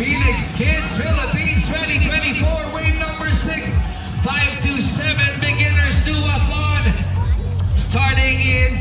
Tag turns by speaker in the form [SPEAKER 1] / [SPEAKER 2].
[SPEAKER 1] Phoenix Kids Philippines 2024, wave number six, Five to Seven beginners Do up on, starting in